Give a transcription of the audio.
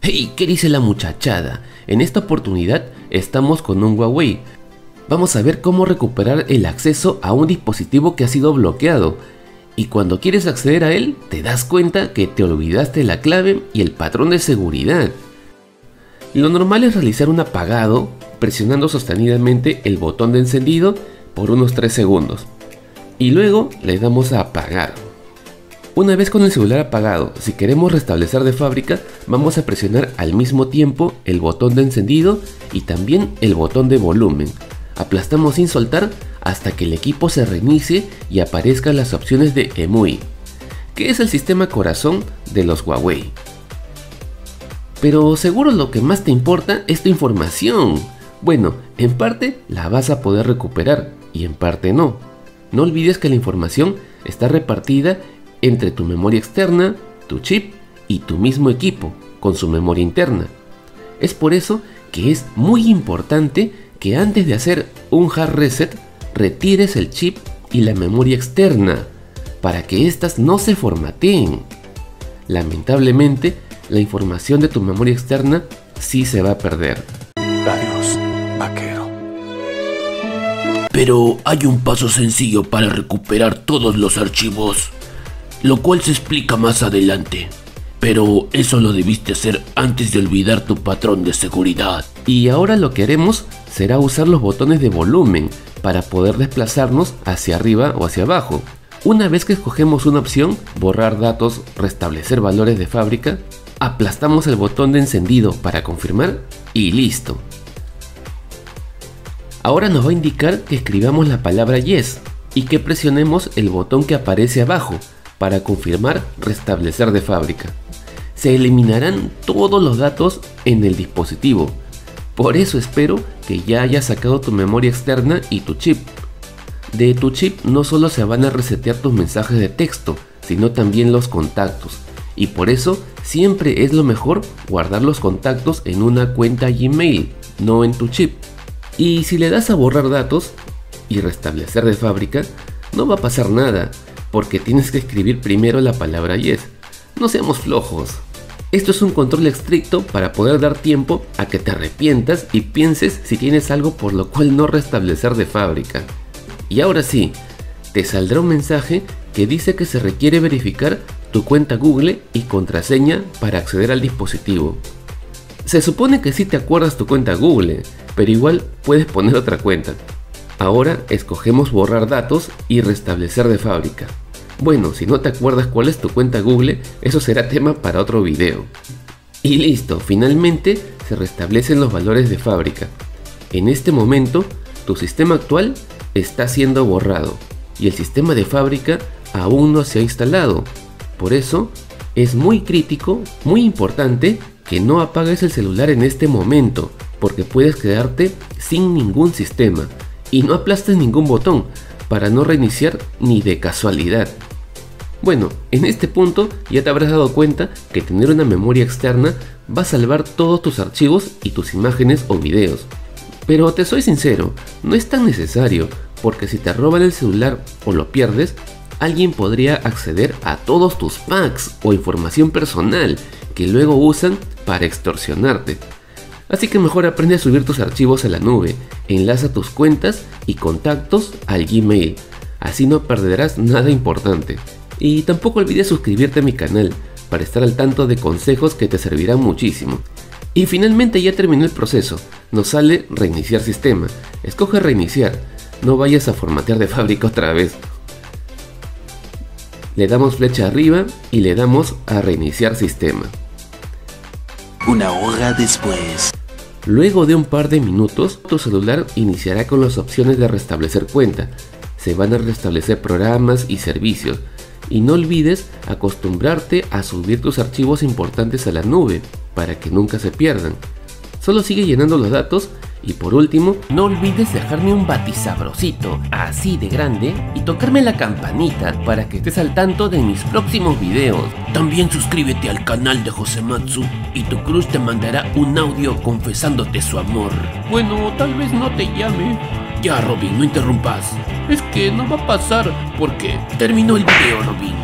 Hey, ¿qué dice la muchachada? En esta oportunidad estamos con un Huawei. Vamos a ver cómo recuperar el acceso a un dispositivo que ha sido bloqueado. Y cuando quieres acceder a él, te das cuenta que te olvidaste la clave y el patrón de seguridad. Lo normal es realizar un apagado presionando sostenidamente el botón de encendido por unos 3 segundos. Y luego le damos a apagar. Una vez con el celular apagado, si queremos restablecer de fábrica, vamos a presionar al mismo tiempo el botón de encendido y también el botón de volumen. Aplastamos sin soltar hasta que el equipo se reinicie y aparezcan las opciones de EMUI, que es el sistema corazón de los Huawei. Pero seguro lo que más te importa es tu información. Bueno, en parte la vas a poder recuperar y en parte no. No olvides que la información está repartida entre tu memoria externa, tu chip y tu mismo equipo con su memoria interna. Es por eso que es muy importante que antes de hacer un hard reset retires el chip y la memoria externa para que éstas no se formateen. Lamentablemente, la información de tu memoria externa sí se va a perder. Adiós, vaquero. Pero hay un paso sencillo para recuperar todos los archivos, lo cual se explica más adelante. Pero eso lo debiste hacer antes de olvidar tu patrón de seguridad. Y ahora lo que haremos será usar los botones de volumen para poder desplazarnos hacia arriba o hacia abajo. Una vez que escogemos una opción, borrar datos, restablecer valores de fábrica, aplastamos el botón de encendido para confirmar y listo. Ahora nos va a indicar que escribamos la palabra yes y que presionemos el botón que aparece abajo para confirmar restablecer de fábrica. Se eliminarán todos los datos en el dispositivo. Por eso espero que ya hayas sacado tu memoria externa y tu chip. De tu chip no solo se van a resetear tus mensajes de texto, sino también los contactos. Y por eso siempre es lo mejor guardar los contactos en una cuenta Gmail, no en tu chip. Y si le das a borrar datos y restablecer de fábrica, no va a pasar nada, porque tienes que escribir primero la palabra yes. No seamos flojos. Esto es un control estricto para poder dar tiempo a que te arrepientas y pienses si tienes algo por lo cual no restablecer de fábrica. Y ahora sí, te saldrá un mensaje que dice que se requiere verificar tu cuenta Google y contraseña para acceder al dispositivo. Se supone que sí te acuerdas tu cuenta Google, pero igual puedes poner otra cuenta. Ahora escogemos borrar datos y restablecer de fábrica. Bueno, si no te acuerdas cuál es tu cuenta Google, eso será tema para otro video. Y listo, finalmente se restablecen los valores de fábrica. En este momento, tu sistema actual está siendo borrado y el sistema de fábrica aún no se ha instalado. Por eso, es muy crítico, muy importante que no apagues el celular en este momento, porque puedes quedarte sin ningún sistema y no aplastes ningún botón para no reiniciar ni de casualidad. Bueno, en este punto ya te habrás dado cuenta que tener una memoria externa va a salvar todos tus archivos y tus imágenes o videos. Pero te soy sincero, no es tan necesario, porque si te roban el celular o lo pierdes, alguien podría acceder a todos tus packs o información personal que luego usan para extorsionarte. Así que mejor aprende a subir tus archivos a la nube, enlaza tus cuentas y contactos al Gmail, así no perderás nada importante. Y tampoco olvides suscribirte a mi canal para estar al tanto de consejos que te servirán muchísimo. Y finalmente ya terminó el proceso, nos sale reiniciar sistema, escoge reiniciar, no vayas a formatear de fábrica otra vez. Le damos flecha arriba y le damos a reiniciar sistema. Una hora después. Luego de un par de minutos, tu celular iniciará con las opciones de restablecer cuenta. Se van a restablecer programas y servicios. Y no olvides acostumbrarte a subir tus archivos importantes a la nube para que nunca se pierdan. Solo sigue llenando los datos y por último, no olvides dejarme un batisabrosito así de grande y tocarme la campanita para que estés al tanto de mis próximos videos. También suscríbete al canal de Josematsu y tu cruz te mandará un audio confesándote su amor. Bueno, tal vez no te llame. Ya, Robin, no interrumpas. Es que no va a pasar porque terminó el video, Robin.